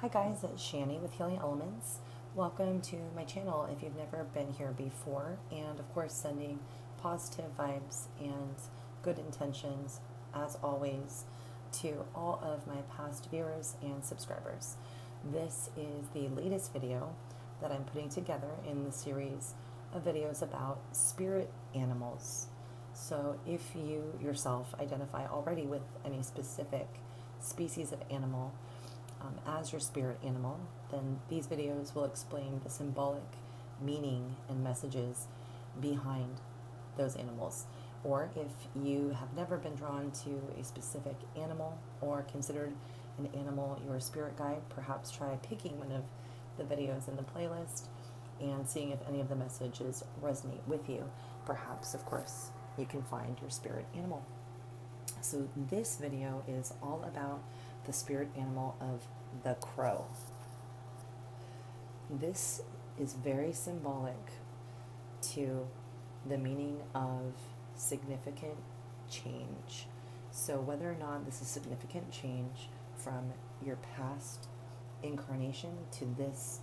Hi guys, it's Shani with Healing Elements. Welcome to my channel if you've never been here before, and of course, sending positive vibes and good intentions as always to all of my past viewers and subscribers. This is the latest video that I'm putting together in the series of videos about spirit animals. So, if you yourself identify already with any specific species of animal, um, as your spirit animal, then these videos will explain the symbolic meaning and messages behind those animals. Or if you have never been drawn to a specific animal or considered an animal your spirit guide, perhaps try picking one of the videos in the playlist and seeing if any of the messages resonate with you. Perhaps, of course, you can find your spirit animal. So, this video is all about the spirit animal of the crow. This is very symbolic to the meaning of significant change. So, whether or not this is significant change from your past incarnation to this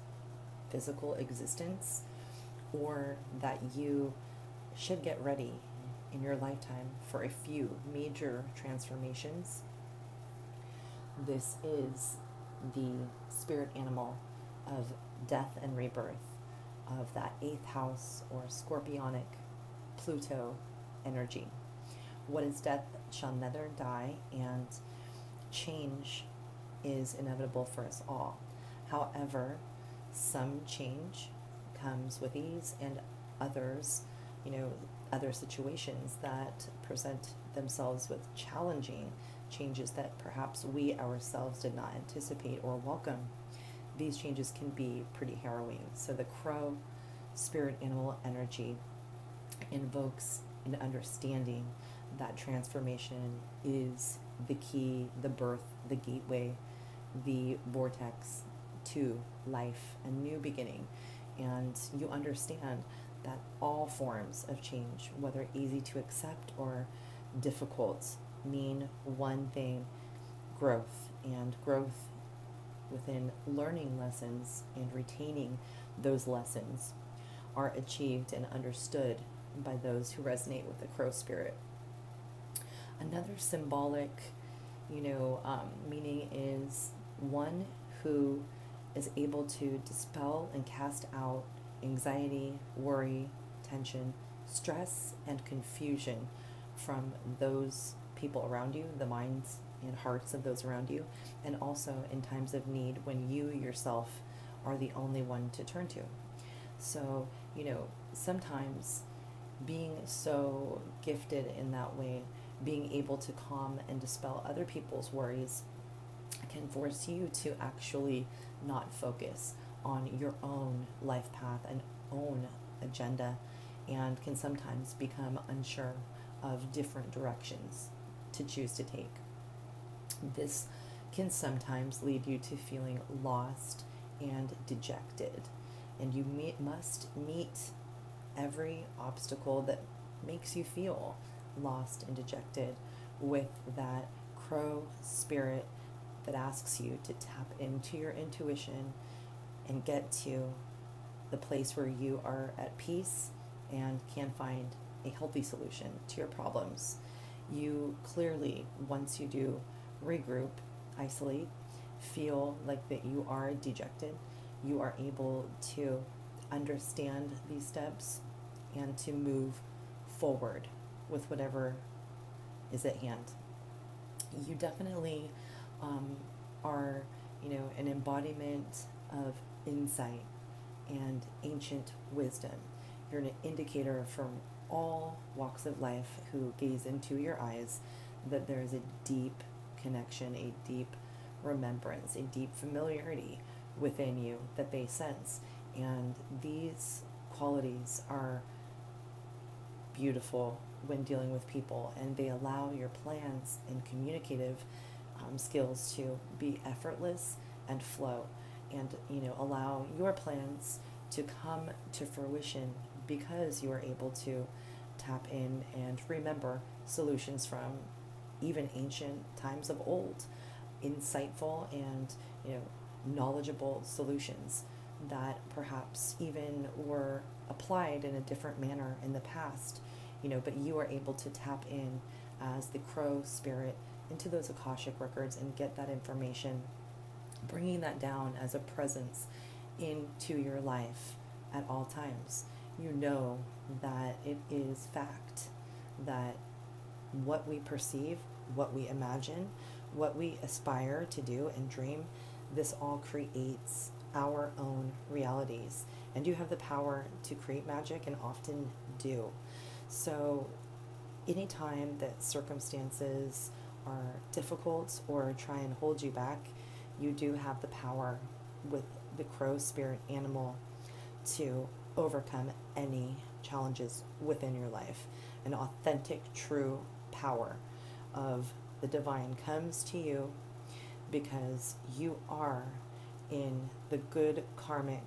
physical existence, or that you should get ready in your lifetime for a few major transformations this is the spirit animal of death and rebirth, of that eighth house or scorpionic Pluto energy. What is death shall never die, and change is inevitable for us all. However, some change comes with ease, and others, you know, other situations that present themselves with challenging changes that perhaps we ourselves did not anticipate or welcome, these changes can be pretty harrowing. So the crow spirit animal energy invokes an understanding that transformation is the key, the birth, the gateway, the vortex to life, a new beginning. And you understand that all forms of change, whether easy to accept or difficult, mean one thing growth and growth within learning lessons and retaining those lessons are achieved and understood by those who resonate with the crow spirit. Another symbolic, you know, um, meaning is one who is able to dispel and cast out anxiety, worry, tension, stress, and confusion from those people around you, the minds and hearts of those around you, and also in times of need when you yourself are the only one to turn to. So, you know, sometimes being so gifted in that way, being able to calm and dispel other people's worries, can force you to actually not focus on your own life path and own agenda and can sometimes become unsure of different directions to choose to take. This can sometimes lead you to feeling lost and dejected, and you meet, must meet every obstacle that makes you feel lost and dejected with that crow spirit that asks you to tap into your intuition and get to the place where you are at peace and can find a healthy solution to your problems you clearly, once you do regroup, isolate, feel like that you are dejected, you are able to understand these steps and to move forward with whatever is at hand. You definitely um, are, you know, an embodiment of insight and ancient wisdom. You're an indicator from all walks of life who gaze into your eyes that there is a deep connection, a deep remembrance, a deep familiarity within you that they sense. And these qualities are beautiful when dealing with people, and they allow your plans and communicative um, skills to be effortless and flow, and you know allow your plans to come to fruition because you are able to tap in and remember solutions from even ancient times of old insightful and you know knowledgeable solutions that perhaps even were applied in a different manner in the past, you know, but you are able to tap in as the crow spirit into those Akashic records and get that information, bringing that down as a presence into your life at all times. You know that it is fact that what we perceive, what we imagine, what we aspire to do and dream, this all creates our own realities. And you have the power to create magic and often do. So, anytime that circumstances are difficult or try and hold you back, you do have the power with the crow spirit animal to overcome any challenges within your life. An authentic, true power of the divine comes to you because you are in the good karmic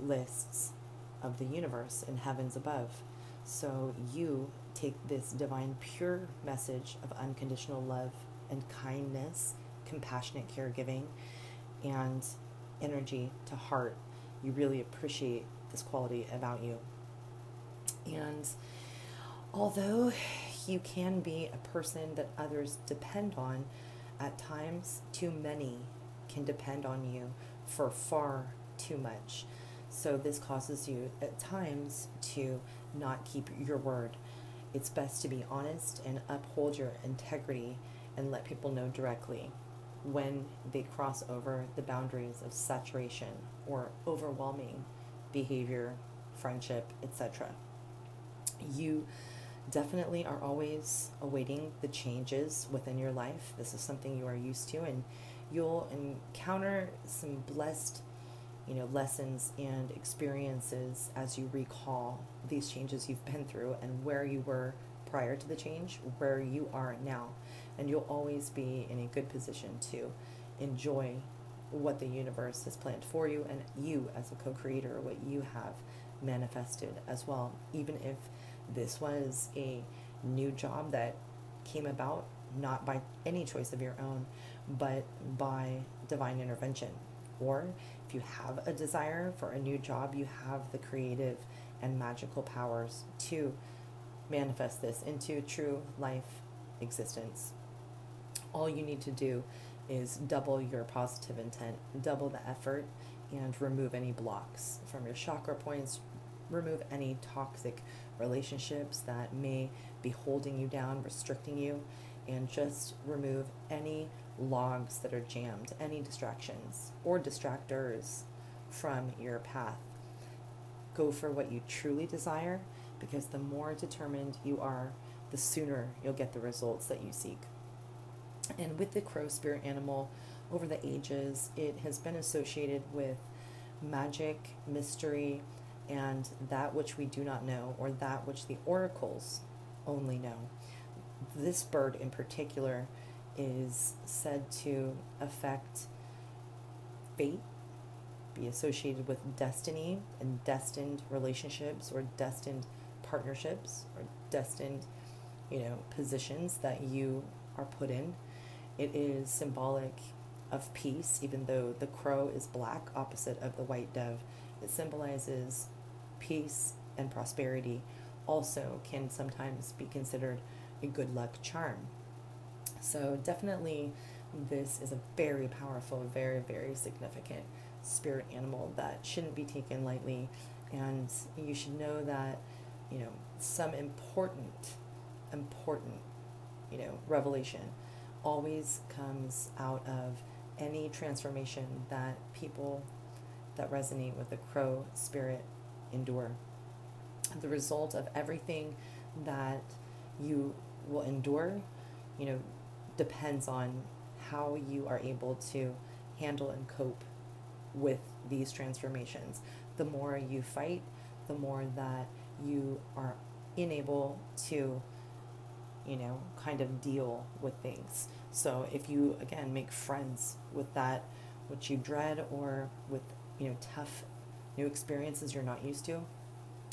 lists of the universe and heavens above. So you take this divine, pure message of unconditional love and kindness, compassionate caregiving, and energy to heart. You really appreciate this quality about you. And although you can be a person that others depend on, at times too many can depend on you for far too much. So this causes you at times to not keep your word. It's best to be honest and uphold your integrity and let people know directly when they cross over the boundaries of saturation or overwhelming behavior, friendship, etc. You definitely are always awaiting the changes within your life. This is something you are used to, and you'll encounter some blessed, you know, lessons and experiences as you recall these changes you've been through and where you were prior to the change, where you are now. And you'll always be in a good position to enjoy what the universe has planned for you and you as a co-creator, what you have manifested as well, even if this was a new job that came about not by any choice of your own, but by divine intervention. Or if you have a desire for a new job, you have the creative and magical powers to manifest this into true life existence. All you need to do is double your positive intent, double the effort, and remove any blocks from your chakra points, remove any toxic relationships that may be holding you down, restricting you, and just remove any logs that are jammed, any distractions or distractors from your path. Go for what you truly desire because the more determined you are, the sooner you'll get the results that you seek. And with the crow spirit animal, over the ages, it has been associated with magic, mystery, and that which we do not know, or that which the oracles only know. This bird in particular is said to affect fate, be associated with destiny and destined relationships or destined partnerships or destined, you know, positions that you are put in. It is symbolic of peace, even though the crow is black, opposite of the white dove. It symbolizes peace and prosperity also can sometimes be considered a good luck charm. So, definitely, this is a very powerful, very, very significant spirit animal that shouldn't be taken lightly. And you should know that, you know, some important, important, you know, revelation always comes out of any transformation that people that resonate with the crow spirit endure. The result of everything that you will endure, you know, depends on how you are able to handle and cope with these transformations. The more you fight, the more that you are unable to, you know, kind of deal with things. So if you, again, make friends with that which you dread or with, you know, tough new experiences you're not used to,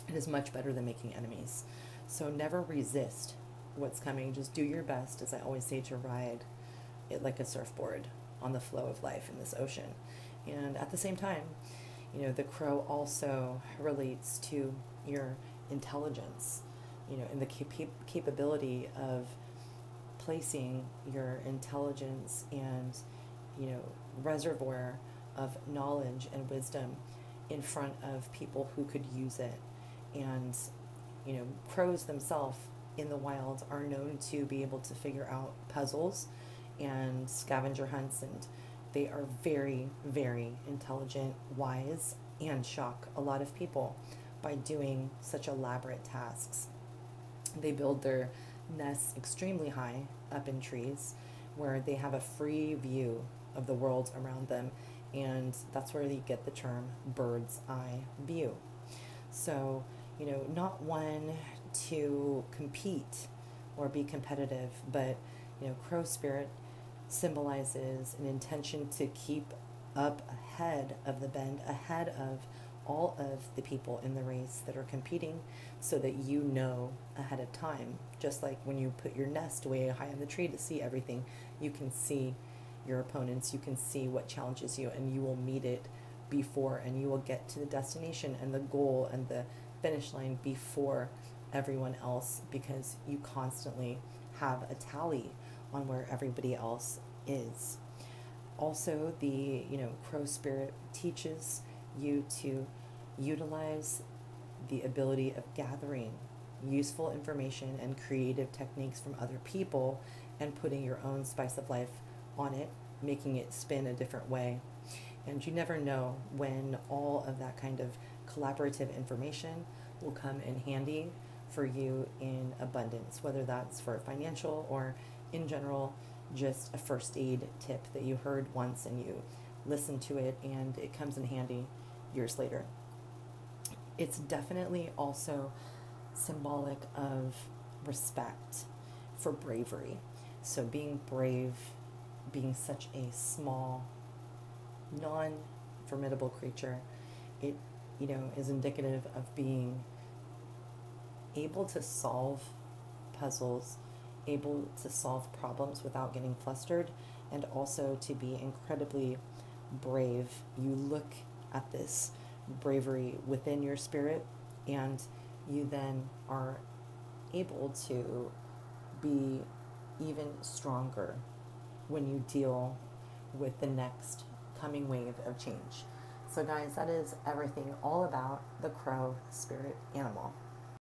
it is much better than making enemies. So never resist what's coming. Just do your best, as I always say, to ride it like a surfboard on the flow of life in this ocean. And at the same time, you know, the crow also relates to your intelligence, you know, and the cap- capability of placing your intelligence and, you know, reservoir of knowledge and wisdom in front of people who could use it. And, you know, crows themselves in the wild are known to be able to figure out puzzles and scavenger hunts and they are very very intelligent wise and shock a lot of people by doing such elaborate tasks they build their nests extremely high up in trees where they have a free view of the world around them and that's where you get the term bird's eye view. So you know not one to compete or be competitive, but you know, crow spirit symbolizes an intention to keep up ahead of the bend, ahead of all of the people in the race that are competing so that you know ahead of time. Just like when you put your nest way high in the tree to see everything, you can see your opponents, you can see what challenges you, and you will meet it before, and you will get to the destination and the goal and the finish line before everyone else because you constantly have a tally on where everybody else is. Also, the you know crow spirit teaches you to utilize the ability of gathering useful information and creative techniques from other people and putting your own spice of life on it, making it spin a different way. And you never know when all of that kind of collaborative information will come in handy for you in abundance, whether that's for financial or in general, just a first aid tip that you heard once and you listen to it and it comes in handy years later. It's definitely also symbolic of respect for bravery. So being brave, being such a small, non formidable creature, it you know is indicative of being able to solve puzzles, able to solve problems without getting flustered, and also to be incredibly brave. You look at this bravery within your spirit, and you then are able to be even stronger when you deal with the next coming wave of change. So, guys, that is everything all about the crow spirit animal.